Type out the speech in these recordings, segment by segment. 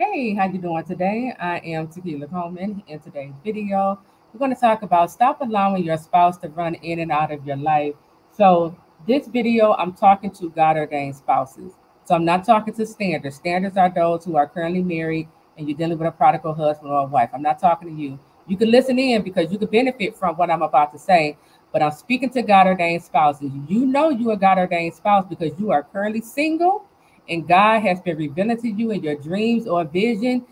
Hey, how you doing today? I am Taquila Coleman. In today's video, we're going to talk about stop allowing your spouse to run in and out of your life. So this video, I'm talking to God ordained spouses. So I'm not talking to standers. Standers are those who are currently married and you're dealing with a prodigal husband or wife. I'm not talking to you. You can listen in because you can benefit from what I'm about to say. But I'm speaking to God ordained spouses. You know you are God ordained spouse because you are currently single and God has been revealing to you in your dreams or vision,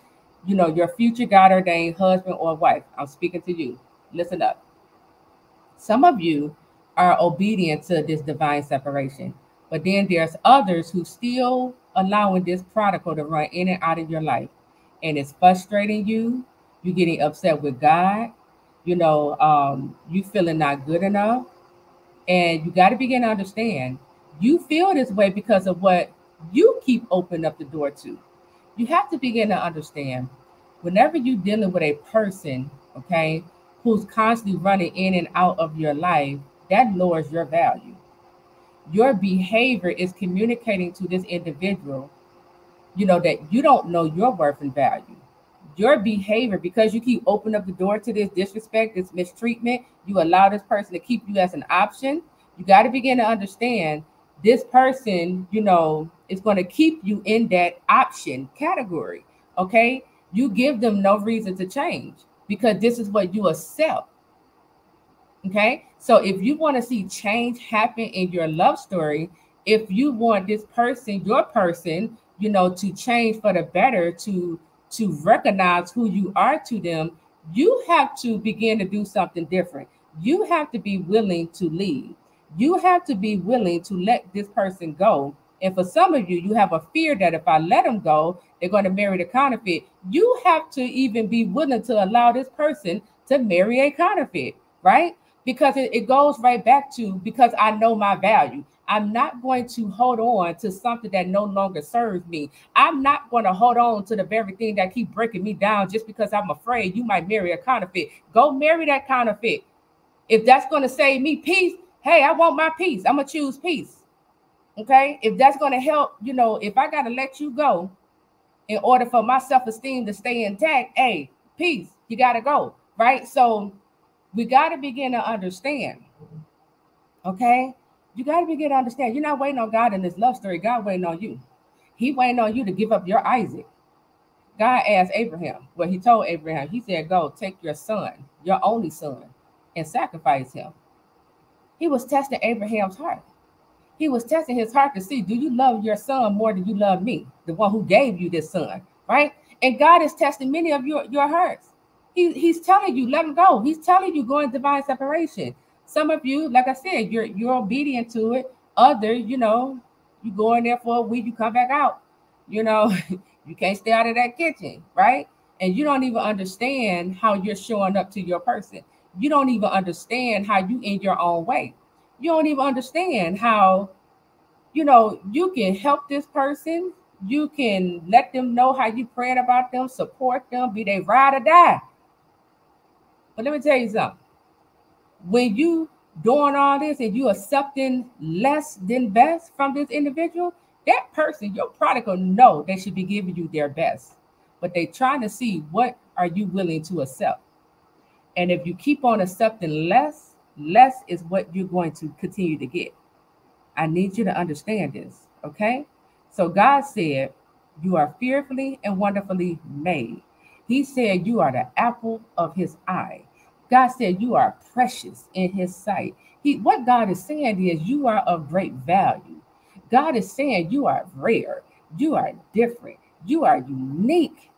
you know, your future God ordained husband or wife. I'm speaking to you. Listen up. Some of you are obedient to this divine separation, but then there's others who still allowing this prodigal to run in and out of your life, and it's frustrating you. You're getting upset with God. You know, um, you feeling not good enough, and you got to begin to understand. You feel this way because of what you keep opening up the door to. You have to begin to understand whenever you're dealing with a person, okay, who's constantly running in and out of your life, that lowers your value. Your behavior is communicating to this individual, you know, that you don't know your worth and value. Your behavior, because you keep opening up the door to this disrespect, this mistreatment, you allow this person to keep you as an option. You got to begin to understand this person, you know, is going to keep you in that option category. Okay. You give them no reason to change because this is what you accept. Okay. So if you want to see change happen in your love story, if you want this person, your person, you know, to change for the better, to to recognize who you are to them, you have to begin to do something different. You have to be willing to leave you have to be willing to let this person go. And for some of you, you have a fear that if I let them go, they're going to marry the counterfeit. You have to even be willing to allow this person to marry a counterfeit, right? Because it, it goes right back to because I know my value. I'm not going to hold on to something that no longer serves me. I'm not going to hold on to the very thing that keep breaking me down just because I'm afraid you might marry a counterfeit. Go marry that counterfeit. If that's going to save me peace, hey, I want my peace. I'm gonna choose peace. Okay, if that's gonna help, you know, if I gotta let you go in order for my self-esteem to stay intact, hey, peace, you gotta go, right? So we gotta begin to understand. Okay, you gotta begin to understand. You're not waiting on God in this love story. God waiting on you. He waiting on you to give up your Isaac. God asked Abraham, well, he told Abraham, he said, Go take your son, your only son, and sacrifice him. He was testing Abraham's heart. He was testing his heart to see, do you love your son more than you love me, the one who gave you this son, right? And God is testing many of your, your hearts. He, he's telling you, let him go. He's telling you, go in divine separation. Some of you, like I said, you're you're obedient to it. Other, you know, you go in there for a week, you come back out. You know, you can't stay out of that kitchen, right? And you don't even understand how you're showing up to your person you don't even understand how you in your own way. You don't even understand how, you know, you can help this person. You can let them know how you praying about them, support them, be they ride or die. But let me tell you something. When you doing all this and you accepting less than best from this individual, that person, your prodigal, know they should be giving you their best. But they trying to see what are you willing to accept. And if you keep on accepting less, less is what you're going to continue to get. I need you to understand this, okay? So God said, You are fearfully and wonderfully made. He said, You are the apple of his eye. God said, You are precious in his sight. He, what God is saying is, You are of great value. God is saying, You are rare. You are different. You are unique.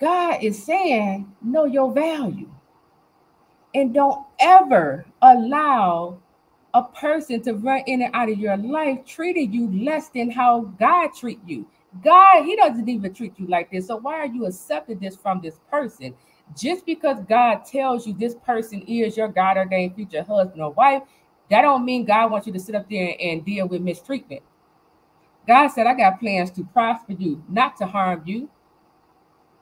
God is saying, Know your value. And don't ever allow a person to run in and out of your life treating you less than how God treat you. God, he doesn't even treat you like this. So why are you accepting this from this person? Just because God tells you this person is your God ordained future husband or wife, that don't mean God wants you to sit up there and deal with mistreatment. God said, I got plans to prosper you, not to harm you.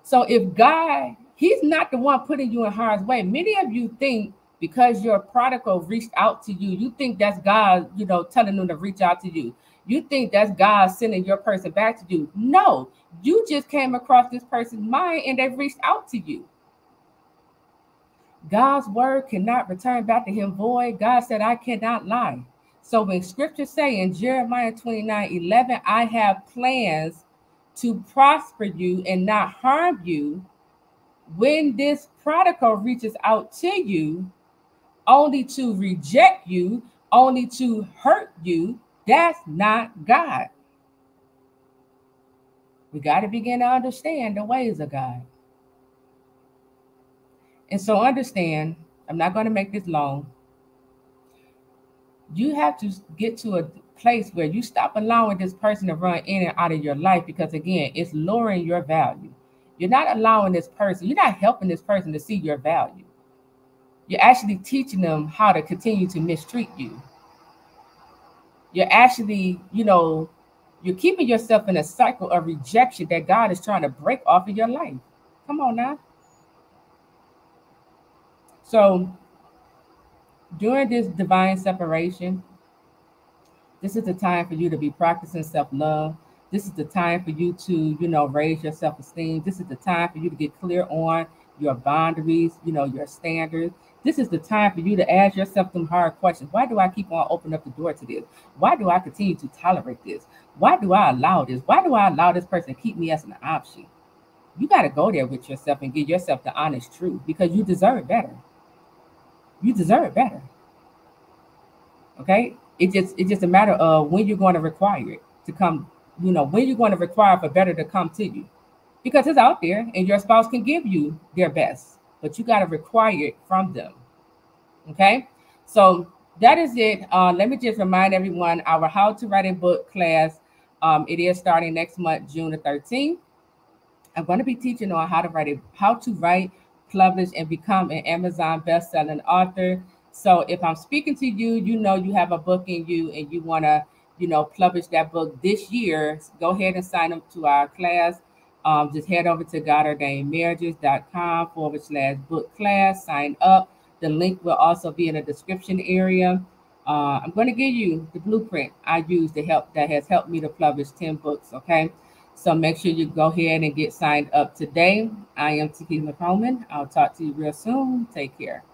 So if God He's not the one putting you in harm's way. Many of you think because your prodigal reached out to you, you think that's God, you know, telling them to reach out to you. You think that's God sending your person back to you. No, you just came across this person's mind and they've reached out to you. God's word cannot return back to him void. God said, I cannot lie. So when scripture say in Jeremiah 29 11, I have plans to prosper you and not harm you, when this prodigal reaches out to you only to reject you, only to hurt you, that's not God. We got to begin to understand the ways of God. And so understand, I'm not going to make this long. You have to get to a place where you stop allowing this person to run in and out of your life because, again, it's lowering your value. You're not allowing this person, you're not helping this person to see your value. You're actually teaching them how to continue to mistreat you. You're actually, you know, you're keeping yourself in a cycle of rejection that God is trying to break off of your life. Come on now. So, during this divine separation, this is the time for you to be practicing self love. This is the time for you to, you know, raise your self esteem. This is the time for you to get clear on your boundaries, you know, your standards. This is the time for you to ask yourself some hard questions. Why do I keep on opening up the door to this? Why do I continue to tolerate this? Why do I allow this? Why do I allow this person to keep me as an option? You got to go there with yourself and give yourself the honest truth because you deserve better. You deserve better. Okay? It just it's just a matter of when you're going to require it to come, you know, when you're going to require for better to come to you. Because it's out there and your spouse can give you their best but you got to require it from them. Okay, so that is it. Uh, let me just remind everyone our How to Write a Book class. Um, it is starting next month, June the 13th. I'm going to be teaching on how to write a, how to write, publish, and become an Amazon best-selling author. So if I'm speaking to you, you know you have a book in you and you want to, you know, publish that book this year. Go ahead and sign up to our class um, just head over to godordainedmarriages.com forward slash book class, sign up. The link will also be in the description area. Uh, I'm going to give you the blueprint I use to help that has helped me to publish 10 books. Okay. So make sure you go ahead and get signed up today. I am Taquila Coleman. I'll talk to you real soon. Take care.